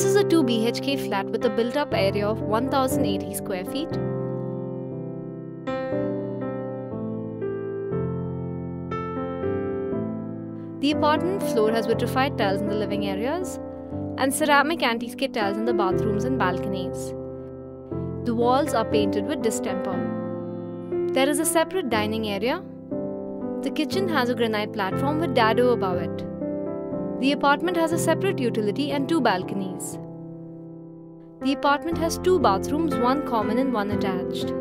2 BHK flat with a built up area of 1080 square feet. The apartment floor has vitrified tiles in the living areas and ceramic anti-skid tiles in the bathrooms and balconies. The walls are painted with distemper. There is a separate dining area. The kitchen has a granite platform with dado above it. The apartment has a separate utility and two balconies. The apartment has two bathrooms, one common and one attached.